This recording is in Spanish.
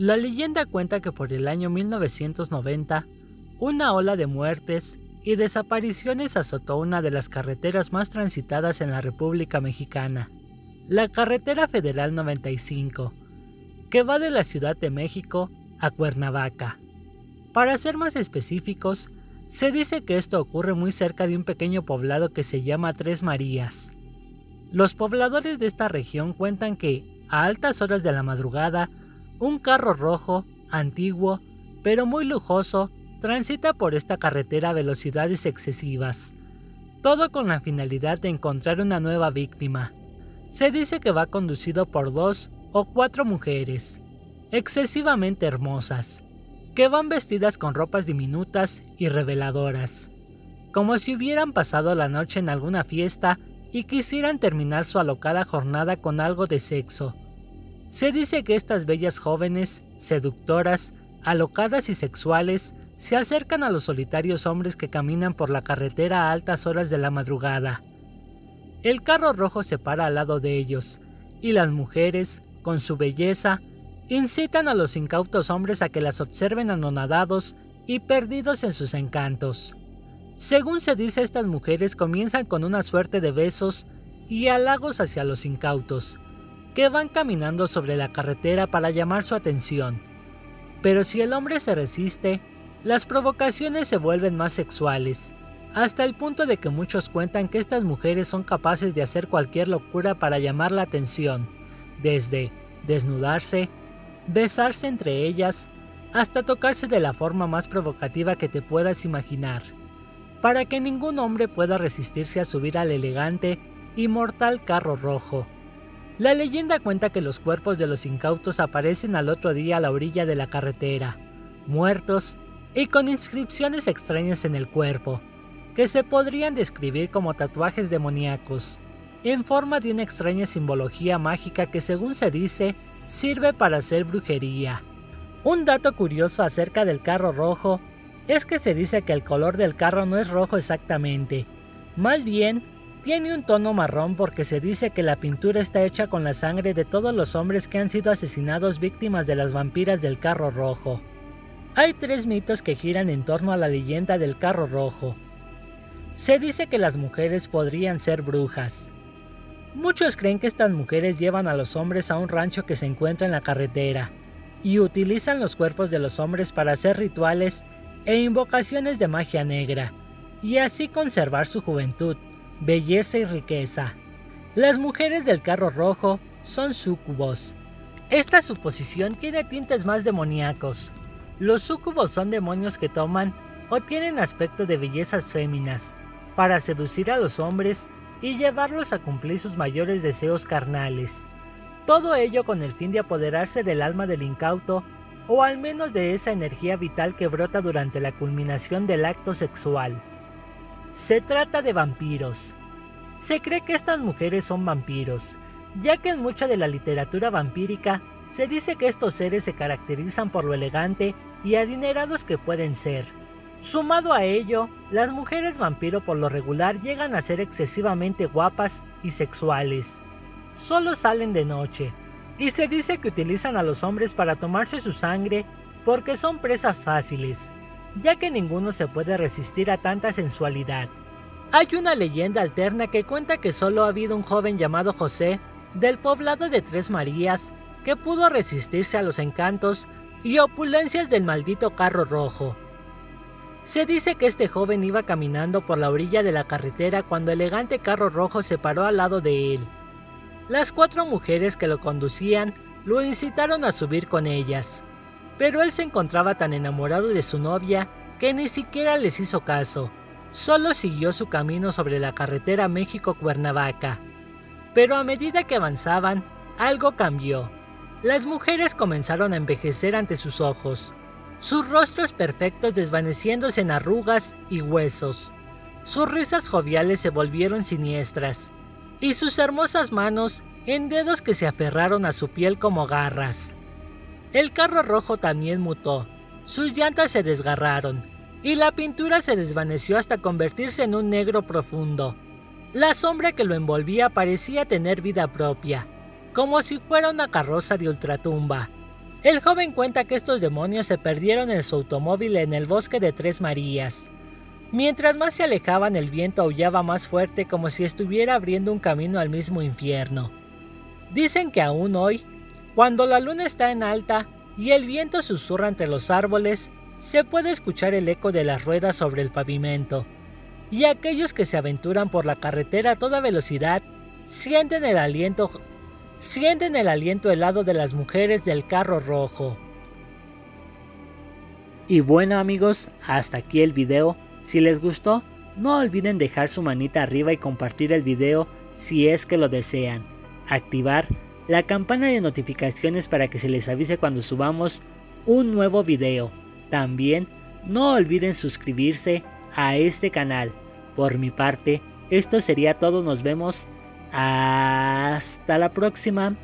La leyenda cuenta que por el año 1990, una ola de muertes y desapariciones azotó una de las carreteras más transitadas en la República Mexicana, la Carretera Federal 95, que va de la Ciudad de México a Cuernavaca. Para ser más específicos, se dice que esto ocurre muy cerca de un pequeño poblado que se llama Tres Marías. Los pobladores de esta región cuentan que, a altas horas de la madrugada, un carro rojo, antiguo, pero muy lujoso, transita por esta carretera a velocidades excesivas, todo con la finalidad de encontrar una nueva víctima. Se dice que va conducido por dos o cuatro mujeres, excesivamente hermosas, que van vestidas con ropas diminutas y reveladoras, como si hubieran pasado la noche en alguna fiesta y quisieran terminar su alocada jornada con algo de sexo. Se dice que estas bellas jóvenes, seductoras, alocadas y sexuales, se acercan a los solitarios hombres que caminan por la carretera a altas horas de la madrugada. El carro rojo se para al lado de ellos, y las mujeres, con su belleza, incitan a los incautos hombres a que las observen anonadados y perdidos en sus encantos. Según se dice, estas mujeres comienzan con una suerte de besos y halagos hacia los incautos, que van caminando sobre la carretera para llamar su atención. Pero si el hombre se resiste, las provocaciones se vuelven más sexuales, hasta el punto de que muchos cuentan que estas mujeres son capaces de hacer cualquier locura para llamar la atención, desde desnudarse, besarse entre ellas, hasta tocarse de la forma más provocativa que te puedas imaginar, para que ningún hombre pueda resistirse a subir al elegante y mortal carro rojo. La leyenda cuenta que los cuerpos de los incautos aparecen al otro día a la orilla de la carretera, muertos y con inscripciones extrañas en el cuerpo, que se podrían describir como tatuajes demoníacos, en forma de una extraña simbología mágica que según se dice sirve para hacer brujería. Un dato curioso acerca del carro rojo es que se dice que el color del carro no es rojo exactamente, más bien tiene un tono marrón porque se dice que la pintura está hecha con la sangre de todos los hombres que han sido asesinados víctimas de las vampiras del carro rojo. Hay tres mitos que giran en torno a la leyenda del carro rojo. Se dice que las mujeres podrían ser brujas. Muchos creen que estas mujeres llevan a los hombres a un rancho que se encuentra en la carretera y utilizan los cuerpos de los hombres para hacer rituales e invocaciones de magia negra y así conservar su juventud belleza y riqueza. Las mujeres del carro rojo son súcubos. Esta suposición tiene tintes más demoníacos. Los súcubos son demonios que toman o tienen aspecto de bellezas féminas para seducir a los hombres y llevarlos a cumplir sus mayores deseos carnales. Todo ello con el fin de apoderarse del alma del incauto o al menos de esa energía vital que brota durante la culminación del acto sexual. Se trata de vampiros. Se cree que estas mujeres son vampiros, ya que en mucha de la literatura vampírica se dice que estos seres se caracterizan por lo elegante y adinerados que pueden ser. Sumado a ello, las mujeres vampiro por lo regular llegan a ser excesivamente guapas y sexuales. Solo salen de noche, y se dice que utilizan a los hombres para tomarse su sangre porque son presas fáciles ya que ninguno se puede resistir a tanta sensualidad. Hay una leyenda alterna que cuenta que solo ha habido un joven llamado José, del poblado de Tres Marías, que pudo resistirse a los encantos y opulencias del maldito carro rojo. Se dice que este joven iba caminando por la orilla de la carretera cuando el elegante carro rojo se paró al lado de él. Las cuatro mujeres que lo conducían lo incitaron a subir con ellas pero él se encontraba tan enamorado de su novia que ni siquiera les hizo caso, solo siguió su camino sobre la carretera México-Cuernavaca. Pero a medida que avanzaban, algo cambió. Las mujeres comenzaron a envejecer ante sus ojos, sus rostros perfectos desvaneciéndose en arrugas y huesos. Sus risas joviales se volvieron siniestras, y sus hermosas manos en dedos que se aferraron a su piel como garras. El carro rojo también mutó, sus llantas se desgarraron, y la pintura se desvaneció hasta convertirse en un negro profundo. La sombra que lo envolvía parecía tener vida propia, como si fuera una carroza de ultratumba. El joven cuenta que estos demonios se perdieron en su automóvil en el bosque de Tres Marías. Mientras más se alejaban el viento aullaba más fuerte como si estuviera abriendo un camino al mismo infierno. Dicen que aún hoy, cuando la luna está en alta y el viento susurra entre los árboles, se puede escuchar el eco de las ruedas sobre el pavimento, y aquellos que se aventuran por la carretera a toda velocidad sienten el aliento sienten el aliento helado de las mujeres del carro rojo. Y bueno amigos, hasta aquí el video. Si les gustó, no olviden dejar su manita arriba y compartir el video si es que lo desean. Activar la campana de notificaciones para que se les avise cuando subamos un nuevo video. También no olviden suscribirse a este canal. Por mi parte, esto sería todo. Nos vemos hasta la próxima.